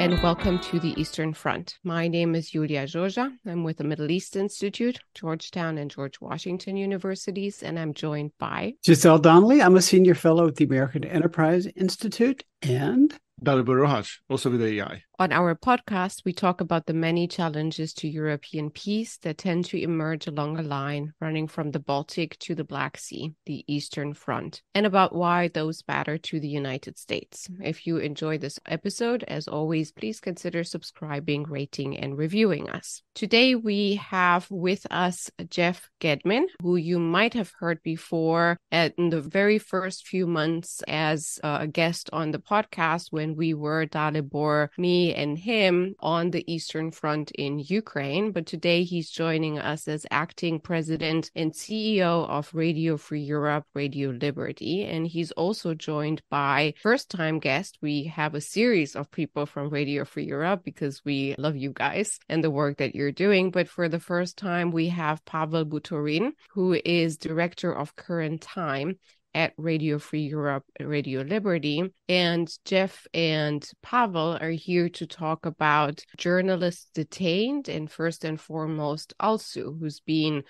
And welcome to the Eastern Front. My name is Yulia Georgia. I'm with the Middle East Institute, Georgetown and George Washington Universities, and I'm joined by Giselle Donnelly. I'm a senior fellow at the American Enterprise Institute and Dalibor also with AEI. On our podcast, we talk about the many challenges to European peace that tend to emerge along a line running from the Baltic to the Black Sea, the Eastern Front, and about why those matter to the United States. If you enjoyed this episode, as always, please consider subscribing, rating, and reviewing us. Today, we have with us Jeff Gedmin, who you might have heard before in the very first few months as uh, a guest on the podcast when we were Dalibor, me, and him on the Eastern Front in Ukraine. But today he's joining us as acting president and CEO of Radio Free Europe, Radio Liberty. And he's also joined by first time guest. We have a series of people from Radio Free Europe because we love you guys and the work that you're doing. But for the first time, we have Pavel Butorin, who is director of Current Time at Radio Free Europe, Radio Liberty. And Jeff and Pavel are here to talk about journalists detained and first and foremost, Alsu, who's been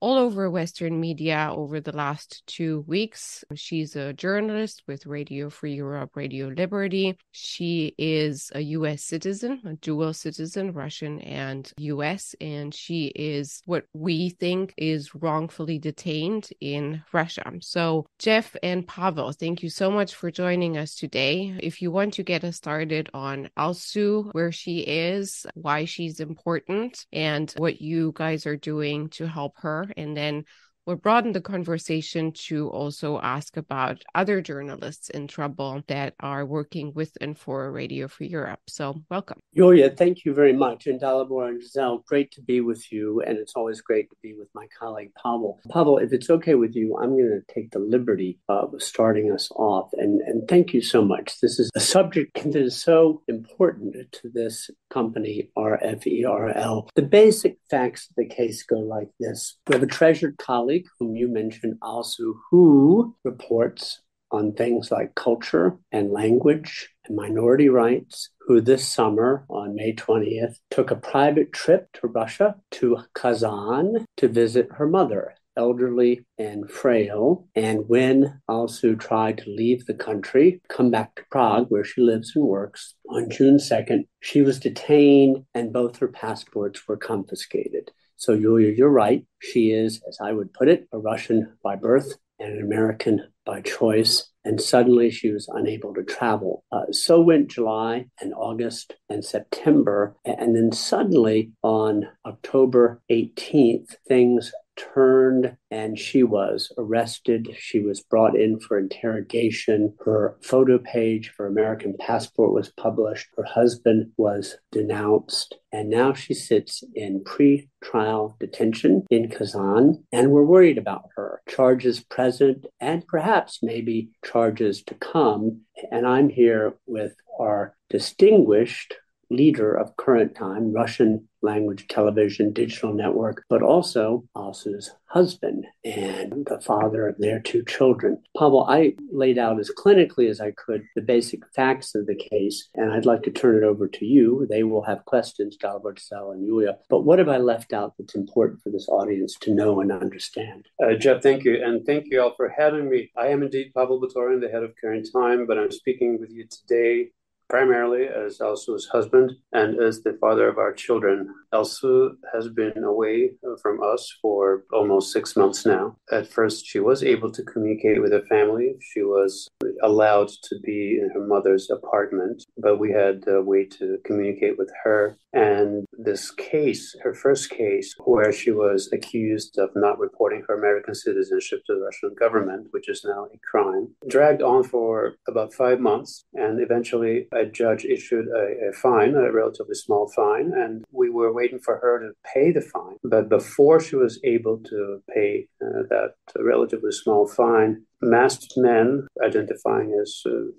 all over Western media over the last two weeks. She's a journalist with Radio Free Europe, Radio Liberty. She is a US citizen, a dual citizen, Russian and US, and she is what we think is wrongfully detained in Russia. So, Jeff and Pavel, thank you so much for joining us today. If you want to get us started on Alsu, where she is, why she's important, and what you guys are doing to help her and then we'll broaden the conversation to also ask about other journalists in trouble that are working with and for Radio Free Europe. So, welcome. Julia, thank you very much. And Dalibor and Giselle, great to be with you. And it's always great to be with my colleague, Pavel. Pavel, if it's okay with you, I'm going to take the liberty of starting us off. And, and thank you so much. This is a subject that is so important to this company, RFERL. The basic facts of the case go like this We have a treasured colleague whom you mentioned Alsu, who reports on things like culture and language and minority rights, who this summer on May 20th took a private trip to Russia, to Kazan, to visit her mother, elderly and frail. And when Alsu tried to leave the country, come back to Prague, where she lives and works, on June 2nd, she was detained and both her passports were confiscated. So, Julia, you're right. She is, as I would put it, a Russian by birth and an American by choice. And suddenly she was unable to travel. Uh, so went July and August and September. And then suddenly on October 18th, things turned and she was arrested. She was brought in for interrogation. Her photo page for American passport was published. Her husband was denounced. And now she sits in pre trial detention in Kazan. And we're worried about her. Charges present and perhaps maybe charges to come. And I'm here with our distinguished leader of current time, Russian language television digital network, but also Alsu's husband and the father of their two children. Pavel, I laid out as clinically as I could the basic facts of the case, and I'd like to turn it over to you. They will have questions, Dalibor, Giselle, and Yulia. But what have I left out that's important for this audience to know and understand? Uh, Jeff, thank you. And thank you all for having me. I am indeed Pavel Butorin, the head of Current Time, but I'm speaking with you today primarily as Alsu's husband and as the father of our children. Elsu has been away from us for almost six months now. At first, she was able to communicate with her family. She was allowed to be in her mother's apartment, but we had a way to communicate with her. And this case, her first case, where she was accused of not reporting her American citizenship to the Russian government, which is now a crime, dragged on for about five months. And eventually, a judge issued a, a fine, a relatively small fine, and we were waiting for her to pay the fine. But before she was able to pay uh, that relatively small fine, masked men identifying as uh,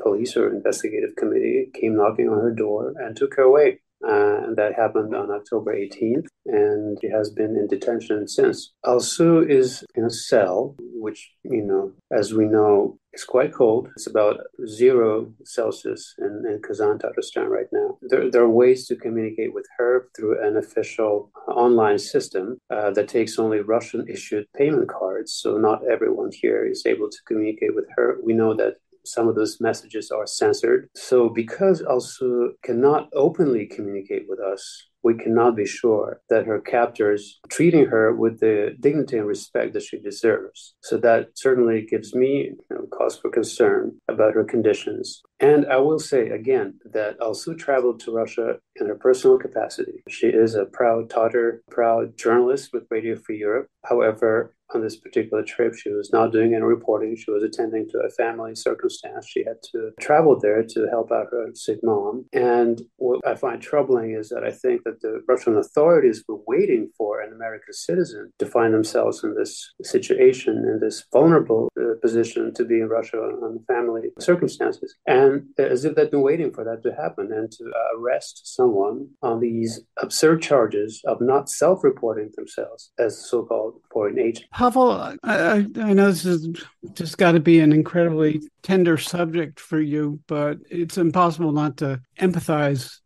police or investigative committee came knocking on her door and took her away. Uh, and that happened on October 18th, and she has been in detention since. Alsu is in a cell, which, you know, as we know, It's quite cold. It's about zero Celsius in, in Kazan, Tatarstan right now. There, there are ways to communicate with her through an official online system uh, that takes only Russian issued payment cards. So not everyone here is able to communicate with her. We know that some of those messages are censored. So because Alsu cannot openly communicate with us, we cannot be sure that her captors treating her with the dignity and respect that she deserves. So that certainly gives me you know, cause for concern about her conditions. And I will say again that Alsu traveled to Russia in her personal capacity. She is a proud Tatar, proud journalist with Radio Free Europe. However, on this particular trip. She was not doing any reporting. She was attending to a family circumstance. She had to travel there to help out her sick mom. And what I find troubling is that I think that the Russian authorities were waiting for an American citizen to find themselves in this situation, in this vulnerable uh, position to be in Russia on family circumstances. And as if they'd been waiting for that to happen and to uh, arrest someone on these absurd charges of not self reporting themselves as so called foreign agent. Pavel, I, I know this has just got to be an incredibly tender subject for you, but it's impossible not to empathize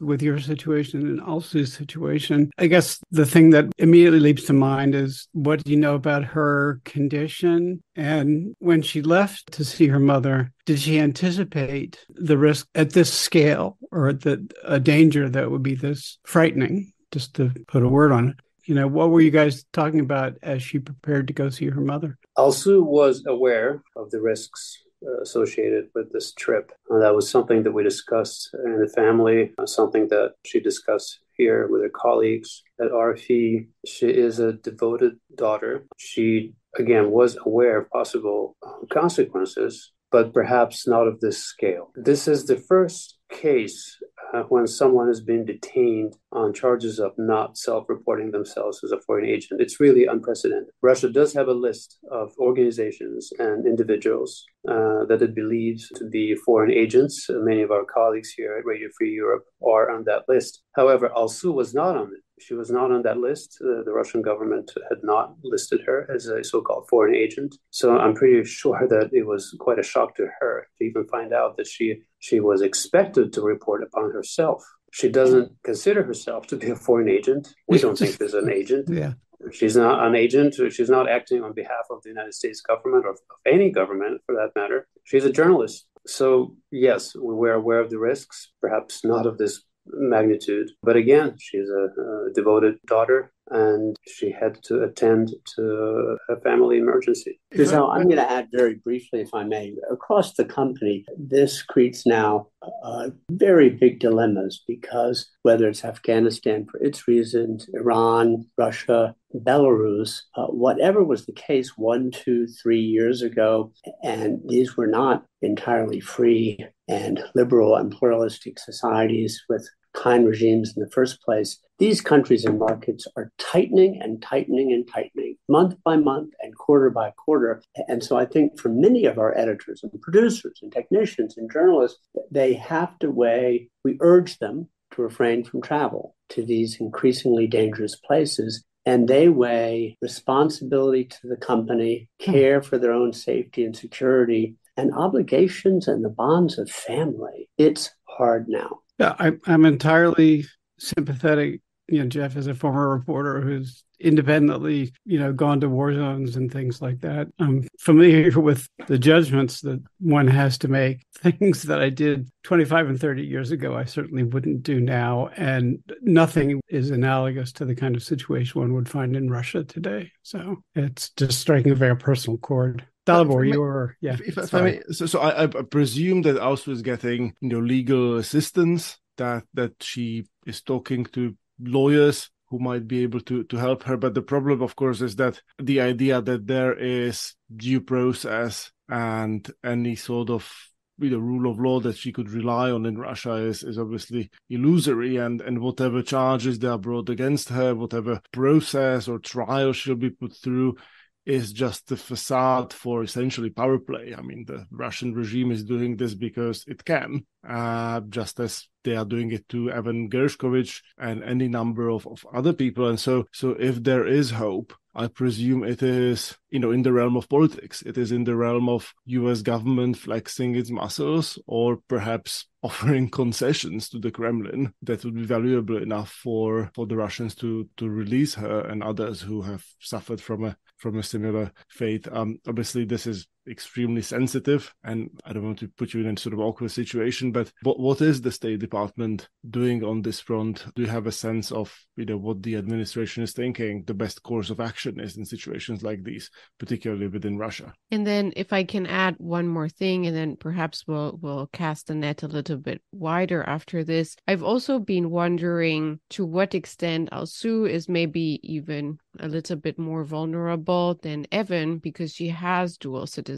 with your situation and Alsu's situation. I guess the thing that immediately leaps to mind is what do you know about her condition? And when she left to see her mother, did she anticipate the risk at this scale or the a danger that would be this frightening? Just to put a word on it you know, what were you guys talking about as she prepared to go see her mother? Alsu was aware of the risks uh, associated with this trip. Uh, that was something that we discussed in the family, uh, something that she discussed here with her colleagues at RFE. She is a devoted daughter. She, again, was aware of possible consequences, but perhaps not of this scale. This is the first case when someone has been detained on charges of not self reporting themselves as a foreign agent. It's really unprecedented. Russia does have a list of organizations and individuals uh, that it believes to be foreign agents. Many of our colleagues here at Radio Free Europe are on that list. However, Alsu was not on it. She was not on that list. Uh, the Russian government had not listed her as a so called foreign agent. So I'm pretty sure that it was quite a shock to her to even find out that she, she was expected to report upon herself. She doesn't consider herself to be a foreign agent. We don't think there's an agent. Yeah. She's not an agent. She's not acting on behalf of the United States government or of any government for that matter. She's a journalist. So, yes, we're aware of the risks, perhaps not of this magnitude. But again, she's a, a devoted daughter and she had to attend to a family emergency. So I'm going to add very briefly, if I may. Across the company, this creates now uh, very big dilemmas because whether it's Afghanistan for its reasons, Iran, Russia, Belarus, uh, whatever was the case one, two, three years ago, and these were not entirely free and liberal and pluralistic societies with kind regimes in the first place, these countries and markets are tightening and tightening and tightening month by month and quarter by quarter. And so I think for many of our editors and producers and technicians and journalists, they have to weigh, we urge them to refrain from travel to these increasingly dangerous places. And they weigh responsibility to the company, hmm. care for their own safety and security, and obligations and the bonds of family. It's hard now. Yeah, I, I'm entirely sympathetic. You know, Jeff is a former reporter who's independently, you know, gone to war zones and things like that. I'm familiar with the judgments that one has to make. Things that I did 25 and 30 years ago, I certainly wouldn't do now. And nothing is analogous to the kind of situation one would find in Russia today. So it's just striking a very personal chord. Dalibor, you were yeah. If, if I may, so, so I, I presume that Alsu is getting you know legal assistance that that she is talking to lawyers who might be able to to help her. But the problem, of course, is that the idea that there is due process and any sort of you know, rule of law that she could rely on in Russia is, is obviously illusory and, and whatever charges they are brought against her, whatever process or trial she'll be put through is just the facade for essentially power play. I mean, the Russian regime is doing this because it can, uh, just as they are doing it to Evan Gershkovich and any number of, of other people. And so, so if there is hope, I presume it is, you know, in the realm of politics. It is in the realm of U.S. government flexing its muscles, or perhaps offering concessions to the Kremlin that would be valuable enough for for the Russians to to release her and others who have suffered from a from a similar faith. Um, obviously, this is extremely sensitive, and I don't want to put you in a sort of awkward situation. But what what is the State Department doing on this front? Do you have a sense of you know what the administration is thinking the best course of action is in situations like these, particularly within Russia? And then, if I can add one more thing, and then perhaps we'll we'll cast the net a little bit wider after this. I've also been wondering to what extent Alsu is maybe even a little bit more vulnerable than Evan because she has dual citizenship.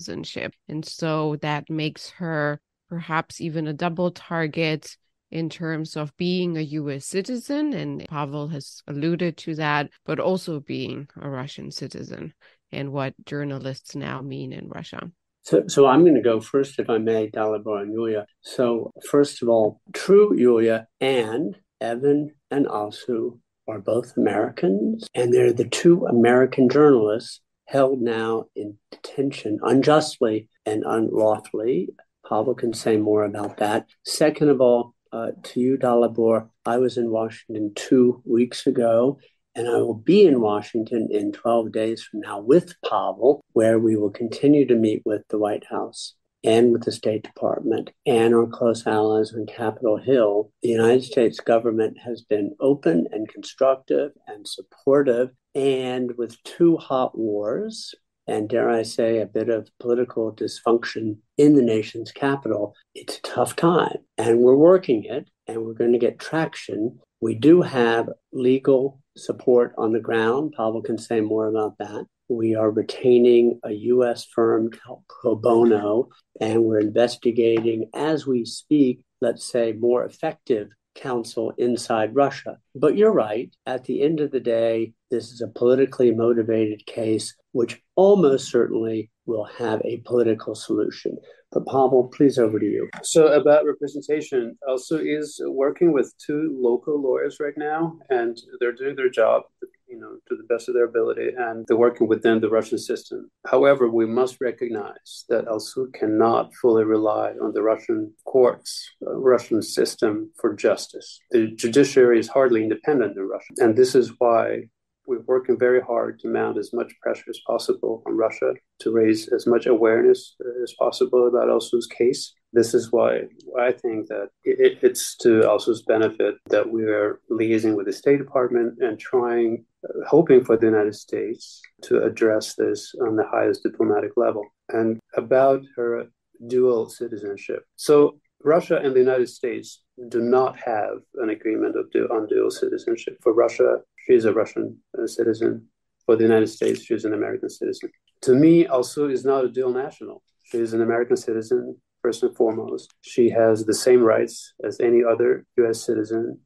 And so that makes her perhaps even a double target in terms of being a US citizen. And Pavel has alluded to that, but also being a Russian citizen and what journalists now mean in Russia. So, so I'm going to go first, if I may, Dalibor and Yulia. So, first of all, true Yulia and Evan and Alsu are both Americans, and they're the two American journalists held now in detention unjustly and unlawfully. Pavel can say more about that. Second of all, uh, to you, Dalibor, I was in Washington two weeks ago, and I will be in Washington in 12 days from now with Pavel, where we will continue to meet with the White House and with the State Department and our close allies on Capitol Hill, the United States government has been open and constructive and supportive. And with two hot wars, and dare I say, a bit of political dysfunction in the nation's capital, it's a tough time. And we're working it and we're going to get traction. We do have legal support on the ground. Pavel can say more about that. We are retaining a U.S. firm called Pro Bono, and we're investigating as we speak, let's say, more effective counsel inside Russia. But you're right. At the end of the day, this is a politically motivated case, which almost certainly will have a political solution. But Pavel, please over to you. So about representation, Alsu is working with two local lawyers right now, and they're doing their job you know, to the best of their ability, and they're working within the Russian system. However, we must recognize that Alsu cannot fully rely on the Russian courts, uh, Russian system for justice. The judiciary is hardly independent in Russia, and this is why we're working very hard to mount as much pressure as possible on Russia to raise as much awareness as possible about Alsu's case this is why I think that it, it's to Alsu's benefit that we are liaising with the State Department and trying, uh, hoping for the United States to address this on the highest diplomatic level. And about her dual citizenship. So Russia and the United States do not have an agreement of du- on dual citizenship. For Russia, she is a Russian uh, citizen. For the United States, she is an American citizen. To me, Alsu is not a dual national. She is an American citizen first and foremost. She has the same rights as any other US citizen,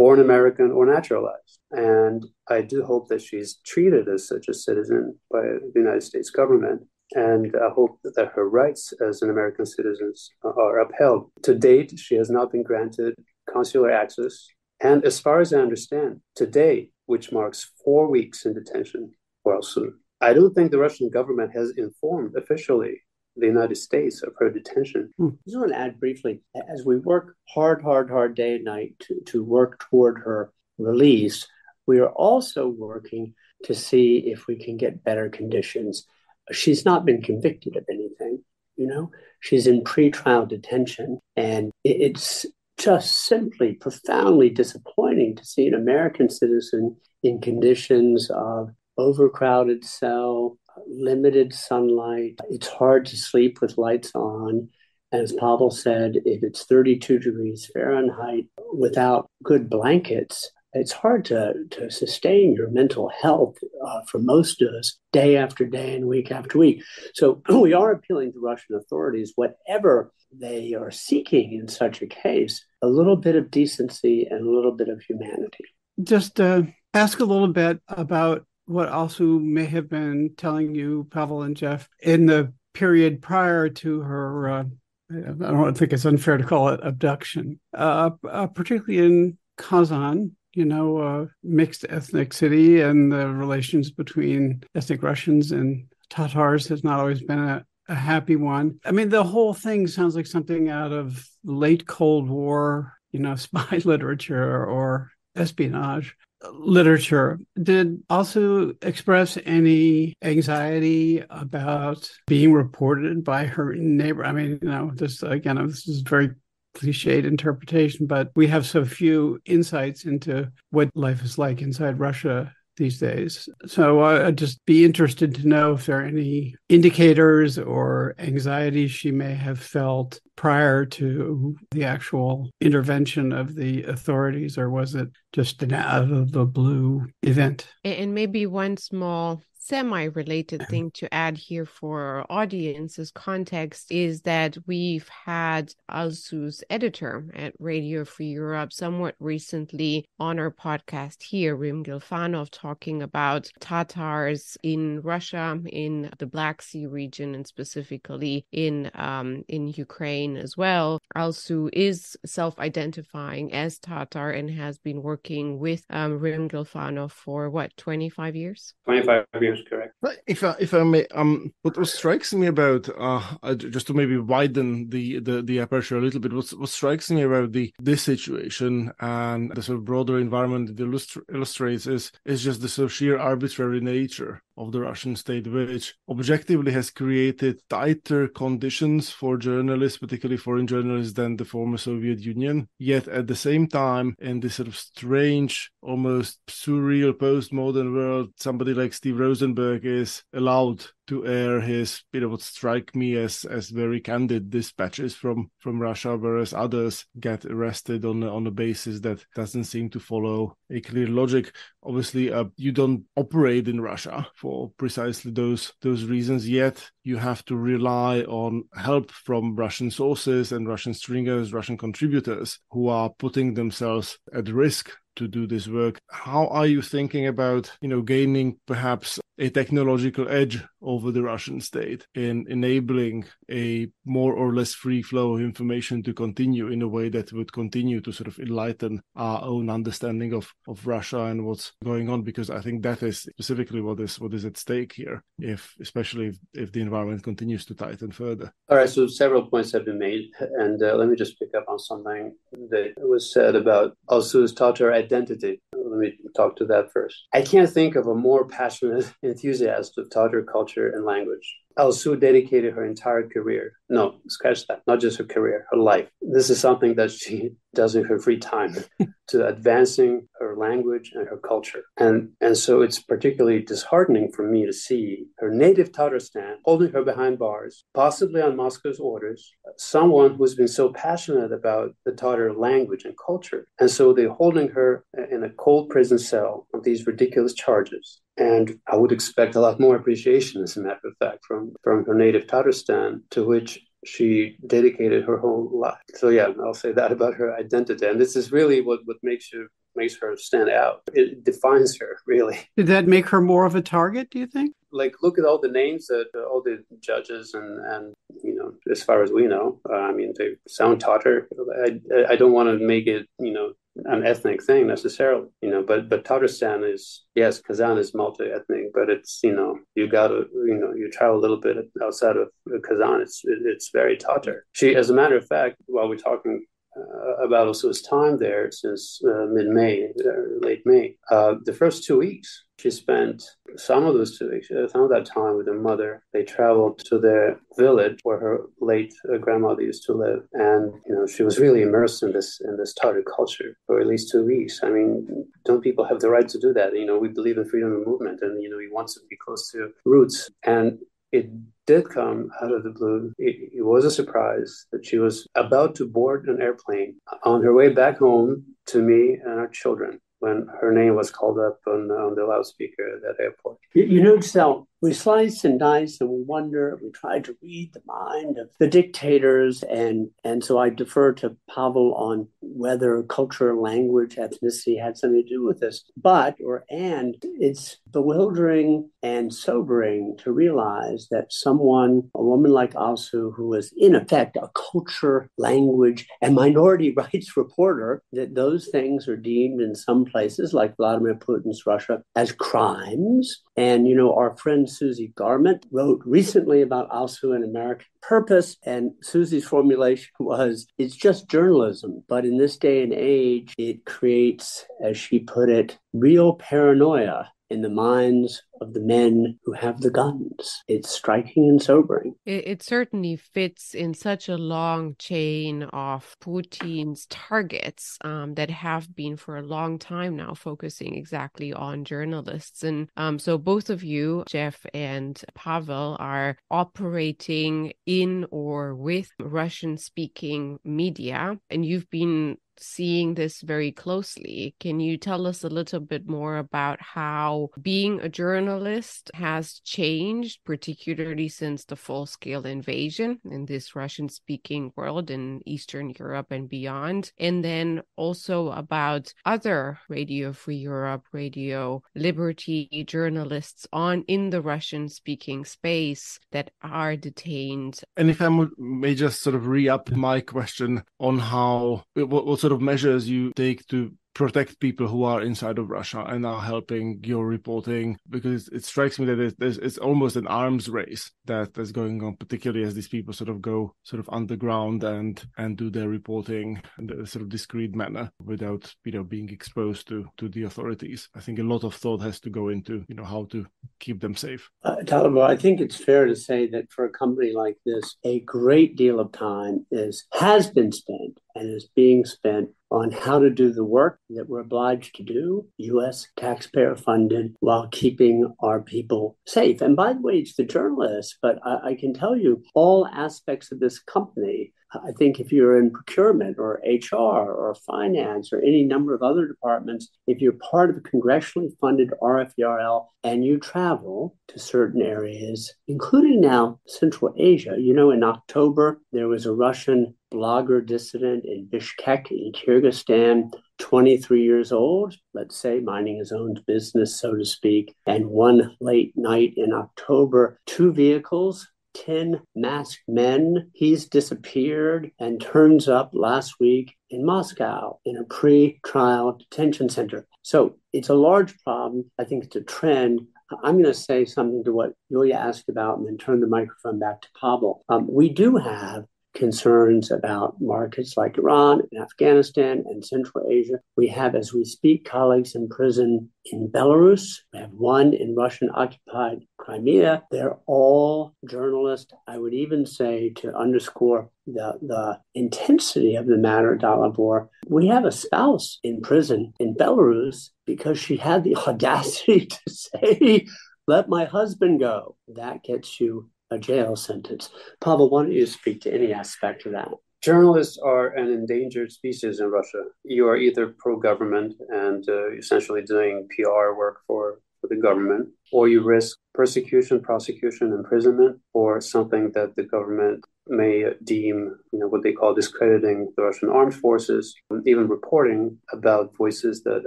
born American or naturalized. And I do hope that she's treated as such a citizen by the United States government. And I hope that her rights as an American citizen are upheld. To date, she has not been granted consular access. And as far as I understand, today, which marks four weeks in detention for soon, I don't think the Russian government has informed officially the United States of her detention. Hmm. I just want to add briefly as we work hard, hard, hard day and night to, to work toward her release, we are also working to see if we can get better conditions. She's not been convicted of anything, you know, she's in pretrial detention, and it's just simply profoundly disappointing to see an American citizen in conditions of overcrowded cell, limited sunlight. It's hard to sleep with lights on. As Pavel said, if it's 32 degrees Fahrenheit without good blankets, it's hard to, to sustain your mental health uh, for most of us day after day and week after week. So we are appealing to Russian authorities, whatever they are seeking in such a case, a little bit of decency and a little bit of humanity. Just uh, ask a little bit about what Alsu may have been telling you, Pavel and Jeff, in the period prior to her. Uh, I don't think it's unfair to call it abduction, uh, uh, particularly in Kazan, you know, uh, mixed ethnic city, and the relations between ethnic Russians and Tatars has not always been a, a happy one. I mean, the whole thing sounds like something out of late Cold War, you know, spy literature or espionage literature. Did Alsu express any anxiety about being reported by her neighbor? I mean you know this again this is very cliched interpretation but we have so few insights into what life is like inside russia these days. So I'd just be interested to know if there are any indicators or anxieties she may have felt prior to the actual intervention of the authorities, or was it just an out of the blue event? And maybe one small semi-related thing to add here for our audience's context is that we've had Alsu's editor at Radio Free Europe somewhat recently on our podcast here, Rim Gilfanov, talking about Tatars in Russia, in the Black Sea region, and specifically in um, in Ukraine as well. Alsu is self-identifying as Tatar and has been working with um, Rim Gilfanov for what 25 years. 25 years is correct. If I, if I may, um, what, strikes me about uh, just to maybe widen the, the the aperture a little bit, what what strikes me about the this situation and the sort of broader environment it illustrates is is just the sort of sheer arbitrary nature of the Russian state, which objectively has created tighter conditions for journalists, particularly foreign journalists, than the former Soviet Union. Yet at the same time, in this sort of strange, almost surreal postmodern world, somebody like Steve Rosenberg is allowed to air his you know what strike me as as very candid dispatches from from Russia, whereas others get arrested on on a basis that doesn't seem to follow a clear logic. Obviously, uh, you don't operate in Russia for precisely those those reasons. Yet you have to rely on help from Russian sources and Russian stringers, Russian contributors who are putting themselves at risk to do this work. How are you thinking about, you know, gaining perhaps a technological edge over the Russian state in enabling a more or less free flow of information to continue in a way that would continue to sort of enlighten our own understanding of, of Russia and what's going on? Because I think that is specifically what is what is at stake here, if especially if, if the environment continues to tighten further. All right, so several points have been made, and uh, let me just pick up on something that was said about Alsu's Tatar identity. Let me talk to that first. I can't think of a more passionate enthusiast of Tatar culture and language. Alsu dedicated her entire career. No, scratch that. Not just her career, her life. This is something that she does in her free time to advancing her language and her culture. And and so it's particularly disheartening for me to see her native Tatarstan holding her behind bars, possibly on Moscow's orders, someone who's been so passionate about the Tatar language and culture. And so they're holding her in a cold prison cell on these ridiculous charges. And I would expect a lot more appreciation, as a matter of fact, from, from her native Tatarstan, to which she dedicated her whole life. So yeah, I'll say that about her identity. And this is really what, what makes her makes her stand out. It defines her really. Did that make her more of a target, do you think? Like look at all the names that uh, all the judges and and you know, as far as we know, uh, I mean they sound Tatar. I I don't want to make it, you know, an ethnic thing necessarily, you know, but but Tatarstan is yes, Kazan is multi-ethnic, but it's you know you got to you know you travel a little bit outside of Kazan, it's it's very Tatar. She, as a matter of fact, while we're talking uh, about also his time there since uh, mid-May, uh, late May. Uh, the first two weeks, she spent some of those two weeks, uh, some of that time with her mother. They traveled to their village where her late grandmother used to live, and you know she was really immersed in this in this Tatar culture for at least two weeks. I mean, don't people have the right to do that? You know, we believe in freedom of movement, and you know, he wants to be close to roots, and it did come out of the blue. It, it, was a surprise that she was about to board an airplane on her way back home to me and our children. when her name was called up on, on the loudspeaker at that airport. You, you know, Giselle, we slice and dice and we wonder, we try to read the mind of the dictators. And, and so I defer to Pavel on whether culture, language, ethnicity had something to do with this. But, or and, it's bewildering and sobering to realize that someone, a woman like Alsu, who was in effect a culture, language, and minority rights reporter, that those things are deemed in some places, like Vladimir Putin's Russia, as crimes. And, you know, our friend Susie Garment wrote recently about Alsu and American Purpose. And Susie's formulation was it's just journalism. But in this day and age, it creates, as she put it, real paranoia in the minds of the men who have the guns. It's striking and sobering. It, it, certainly fits in such a long chain of Putin's targets um, that have been for a long time now focusing exactly on journalists. And um, so both of you, Jeff and Pavel, are operating in or with Russian speaking media, and you've been seeing this very closely. Can you tell us a little bit more about how being a journalist has changed, particularly since the full scale invasion in this Russian speaking world in Eastern Europe and beyond? And then also about other Radio Free Europe, Radio Liberty journalists on in the Russian speaking space that are detained. And if I may just sort of re up my question on how what, what sort sort of measures you take to protect people who are inside of Russia and are helping your reporting because it strikes me that there's, it's almost an arms race that is going on, particularly as these people sort of go sort of underground and and do their reporting in a sort of discreet manner without you know being exposed to to the authorities. I think a lot of thought has to go into you know how to keep them safe. Uh, I think it's fair to say that for a company like this, a great deal of time is has been spent and is being spent on how to do the work that we're obliged to do, U.S. taxpayer funded, while keeping our people safe. And by the way, it's the journalists, but I, I can tell you all aspects of this company I think if you're in procurement or HR or finance or any number of other departments, if you're part of a congressionally funded RFERL and you travel to certain areas, including now Central Asia, you know, in October, there was a Russian blogger dissident in Bishkek in Kyrgyzstan 23 years old, let's say, minding his own business, so to speak. And one late night in October, two vehicles 10 masked men. He's disappeared and turns up last week in Moscow in a pre trial detention center. So it's a large problem. I think it's a trend. I'm going to say something to what Yulia asked about and then turn the microphone back to Pavel. Um, we do have concerns about markets like Iran and Afghanistan and Central Asia. We have, as we speak, colleagues in prison in Belarus. We have one in Russian occupied Crimea. They're all journalists. I would even say, to underscore the, the intensity of the matter, Dalibor, we have a spouse in prison in Belarus because she had the audacity to say, let my husband go. That gets you a jail sentence. Pavel, why don't you speak to any aspect of that? Journalists are an endangered species in Russia. You are either pro government and uh, essentially doing PR work for, for the government, or you risk persecution, prosecution, imprisonment, or something that the government may deem, you know, what they call discrediting the Russian armed forces, even reporting about voices that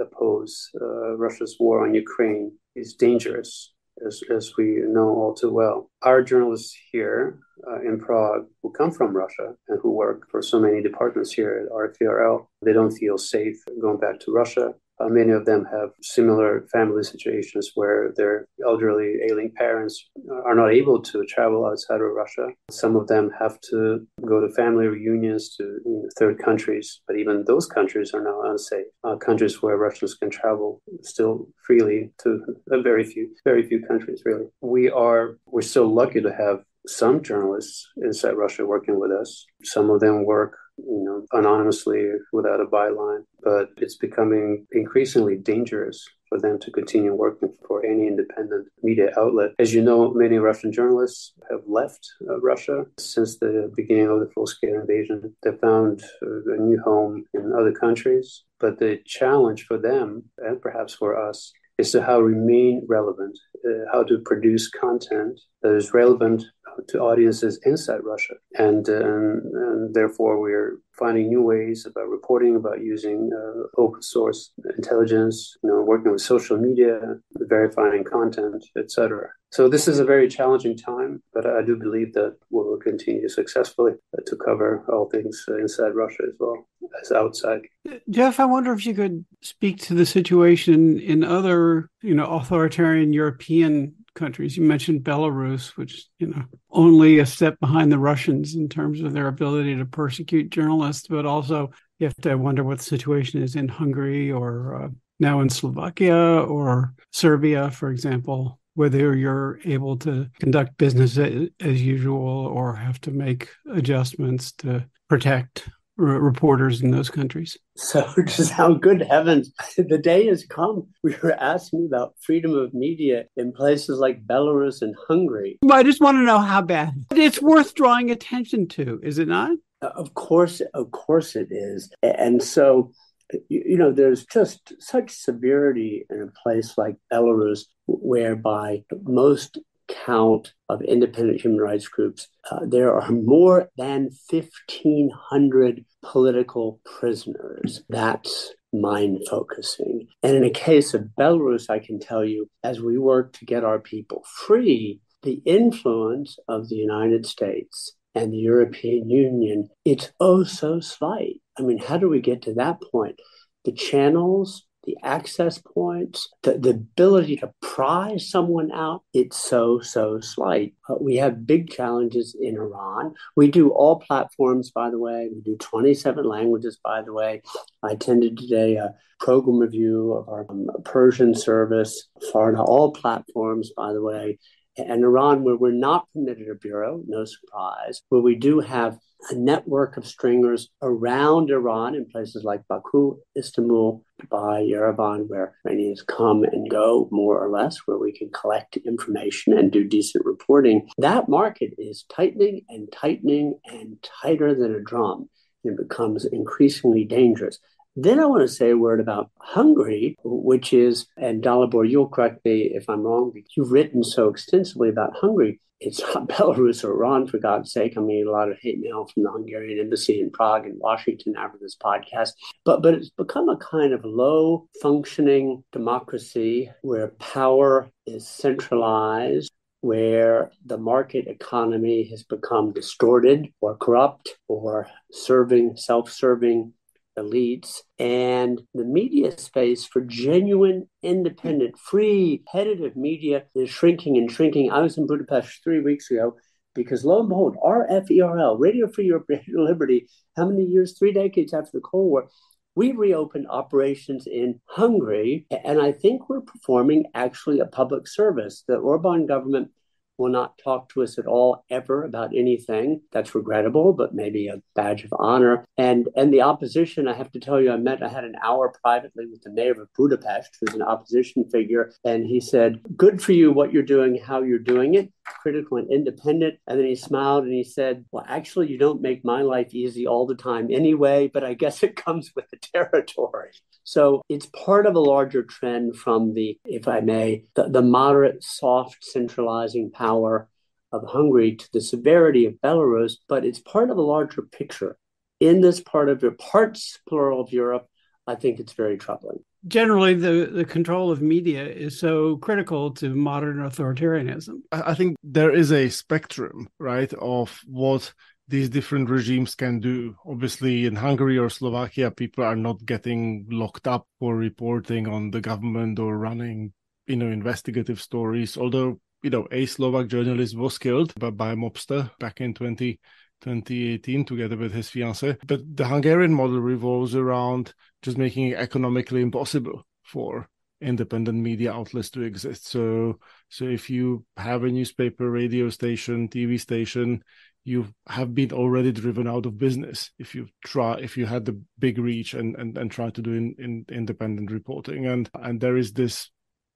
oppose uh, Russia's war on Ukraine is dangerous as, as we know all too well. Our journalists here uh, in Prague who come from Russia and who work for so many departments here at RFERL, they don't feel safe going back to Russia. Uh, many of them have similar family situations where their elderly, ailing parents are not able to travel outside of Russia. Some of them have to go to family reunions to you know, third countries, but even those countries are now unsafe. Uh, countries where Russians can travel still freely to very few, very few countries, really. We are we're so lucky to have some journalists inside Russia working with us. Some of them work you know, anonymously without a byline. But it's becoming increasingly dangerous for them to continue working for any independent media outlet. As you know, many Russian journalists have left uh, Russia since the beginning of the full scale invasion. They found uh, a new home in other countries. But the challenge for them, and perhaps for us, is to how remain relevant, uh, how to produce content that is relevant to audiences inside Russia. And, uh, and, therefore, we're finding new ways about reporting, about using uh, open source intelligence, you know, working with social media, verifying content, etc. So this is a very challenging time, but I do believe that we will continue successfully to cover all things inside Russia as well as outside. Jeff, I wonder if you could speak to the situation in other, you know, authoritarian European countries. You mentioned Belarus, which, you know, only a step behind the Russians in terms of their ability to persecute journalists, but also you have to wonder what the situation is in Hungary or uh, now in Slovakia or Serbia, for example whether you're able to conduct business as usual or have to make adjustments to protect r- reporters in those countries. So, just how good heavens, the day has come. We were asking about freedom of media in places like Belarus and Hungary. I just want to know how bad. It's worth drawing attention to, is it not? Uh, of course, of course it is. And so you know, there's just such severity in a place like Belarus, whereby most count of independent human rights groups, uh, there are more than 1,500 political prisoners. That's mind focusing. And in a case of Belarus, I can tell you, as we work to get our people free, the influence of the United States and the European Union, it's oh so slight. I mean, how do we get to that point? The channels, the access points, the, the ability to pry someone out, it's so, so slight. Uh, we have big challenges in Iran. We do all platforms, by the way. We do 27 languages, by the way. I attended today a program review of our um, Persian service, Farda, all platforms, by the way and Iran, where we're not permitted a bureau, no surprise, where we do have a network of stringers around Iran in places like Baku, Istanbul, Dubai, Yerevan, where Iranians come and go more or less, where we can collect information and do decent reporting. That market is tightening and tightening and tighter than a drum. It becomes increasingly dangerous. Then I want to say a word about Hungary, which is, and Dalibor, you'll correct me if I'm wrong, because you've written so extensively about Hungary. It's not Belarus or Iran, for God's sake. I mean, a lot of hate mail from the Hungarian embassy in Prague and Washington after this podcast. But but it's become a kind of low functioning democracy where power is centralized where the market economy has become distorted or corrupt or serving self serving elites and the media space for genuine, independent, free, competitive media is shrinking and shrinking. I was in Budapest three weeks ago because lo and behold, RFERL, Radio Free Europe, Radio Liberty, how many years? Three decades after the Cold War, we reopened operations in Hungary, and I think we're performing actually a public service. The Orban government will not talk to us at all ever about anything. That's regrettable, but maybe a badge of honor. And and the opposition, I have to tell you, I met, I had an hour privately with the mayor of Budapest, who's an opposition figure, and he said, Good for you what you're doing, how you're doing it, critical and independent. And then he smiled and he said, Well, actually, you don't make my life easy all the time anyway, but I guess it comes with the territory. So it's part of a larger trend from the, if I may, the, the moderate, soft, centralizing power of Hungary to the severity of Belarus, but it's part of a larger picture. In this part of your parts, plural of Europe, I think it's very troubling. Generally, the, the control of media is so critical to modern authoritarianism. I think there is a spectrum, right, of what these different regimes can do. Obviously, in Hungary or Slovakia, people are not getting locked up for reporting on the government or running, you know, investigative stories. Although, you know, a Slovak journalist was killed by, by a mobster back in 20, 2018 together with his fiance. But the Hungarian model revolves around just making it economically impossible for independent media outlets to exist. So so if you have a newspaper, radio station, TV station, you have been already driven out of business if you try if you had the big reach and and, and try to do in, in independent reporting and and there is this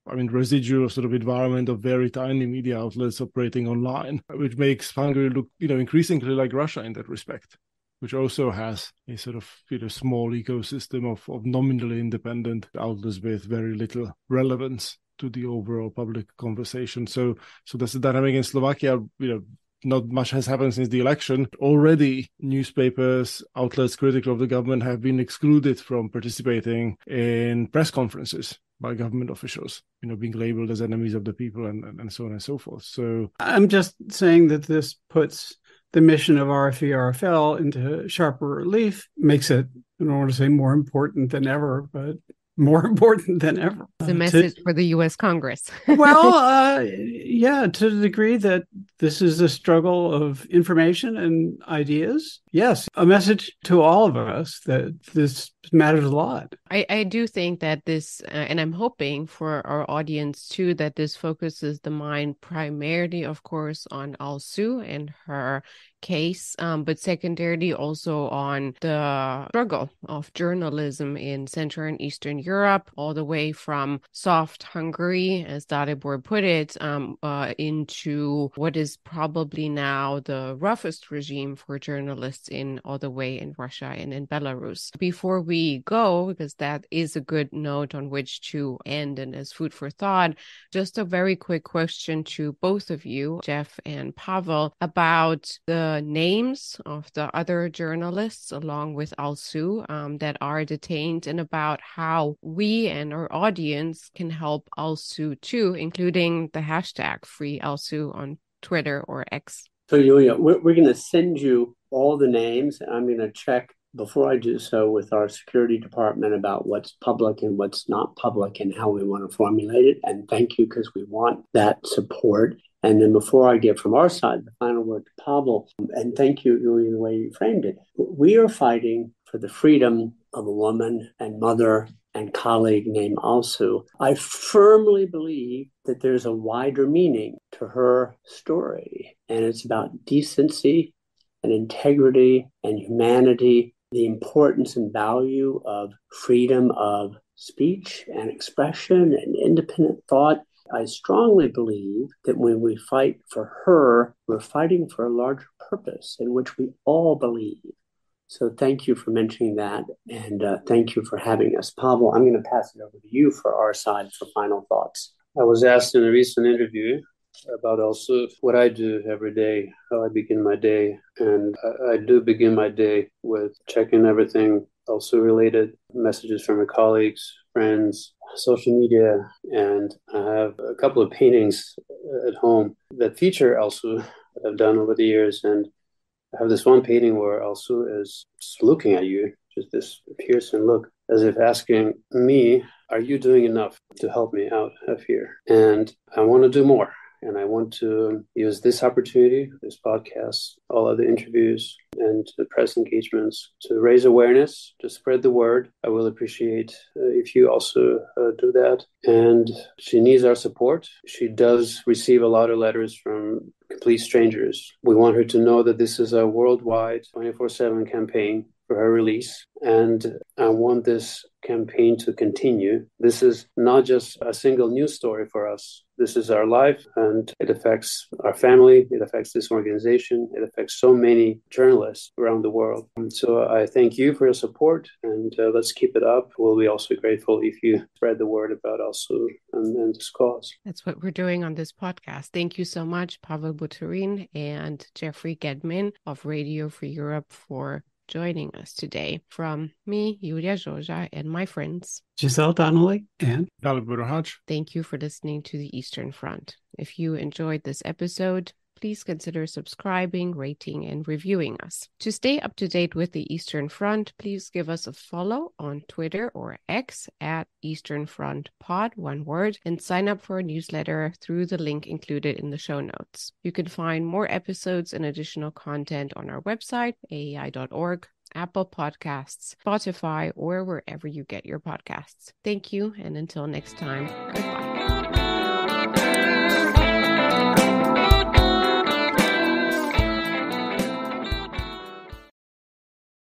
I mean, residual sort of environment of very tiny media outlets operating online, which makes Hungary look, you know, increasingly like Russia in that respect, which also has a sort of, you know, small ecosystem of, of nominally independent outlets with very little relevance to the overall public conversation. So, so that's the dynamic in Slovakia. You know, not much has happened since the election. Already, newspapers, outlets critical of the government have been excluded from participating in press conferences by government officials, you know, being labeled as enemies of the people and, and, and so on and so forth. So I'm just saying that this puts the mission of RFE RFL into sharper relief, makes it, I don't want to say more important than ever, but more important than ever. It's a message to, for the U.S. Congress. well, uh, yeah, to the degree that this is a struggle of information and ideas. Yes, a message to all of us that this matters a lot. I, I do think that this, uh, and I'm hoping for our audience too, that this focuses the mind primarily, of course, on Alsu and her case, um, but secondarily also on the struggle of journalism in Central and Eastern Europe, all the way from soft Hungary, as Dalibor put it, um, uh, into what is probably now the roughest regime for journalists in all the way in Russia and in Belarus. Before we go, because that is a good note on which to end and as food for thought, just a very quick question to both of you, Jeff and Pavel, about the names of the other journalists along with Alsu um, that are detained and about how we and our audience can help Alsu too, including the hashtag free Alsu on Twitter or X. So, Yulia, we're, we're going to send you all the names. I'm going to check before I do so with our security department about what's public and what's not public and how we want to formulate it. And thank you because we want that support. And then before I get from our side the final word to Pavel, and thank you, Yulia, the way you framed it. We are fighting for the freedom of a woman and mother and colleague named Alsu. I firmly believe that there's a wider meaning to her story, and it's about decency and integrity and humanity the importance and value of freedom of speech and expression and independent thought. I strongly believe that when we fight for her, we're fighting for a larger purpose in which we all believe. So thank you for mentioning that, and uh, thank you for having us. Pavel, I'm going to pass it over to you for our side for final thoughts. I was asked in a recent interview about Alsu what I do every day, how I begin my day. And I, I do begin my day with checking everything Alsu related messages from my colleagues, friends, social media, and I have a couple of paintings uh, at home that feature Alsu I've done over the years. And I have this one painting where Alsu is looking at you, just this piercing look, as if asking me, Are you doing enough to help me out of here? And I want to do more. And I want to use this opportunity, this podcast, all other interviews, and the press engagements to raise awareness, to spread the word. I will appreciate uh, if you also uh, do that. And she needs our support. She does receive a lot of letters from complete strangers. We want her to know that this is a worldwide 24 7 campaign release. And I want this campaign to continue. This is not just a single news story for us. This is our life and it affects our family. It affects this organization. It affects so many journalists around the world. And so I thank you for your support and uh, let's keep it up. We'll be also grateful if you spread the word about Alsu and, and this cause. That's what we're doing on this podcast. Thank you so much, Pavel Butorin and Jeffrey Gedmin of Radio Free Europe for joining us today from me, Yulia Zsorzsa, and my friends Giselle Donnelly and Dalibor Haj. Thank you for listening to the Eastern Front. If you enjoyed this episode, please consider subscribing, rating, and reviewing us. To stay up to date with the Eastern Front, please give us a follow on Twitter or X at Eastern Front Pod, one word, and sign up for a newsletter through the link included in the show notes. You can find more episodes and additional content on our website, aei.org. Apple Podcasts, Spotify, or wherever you get your podcasts. Thank you, and until next time, goodbye.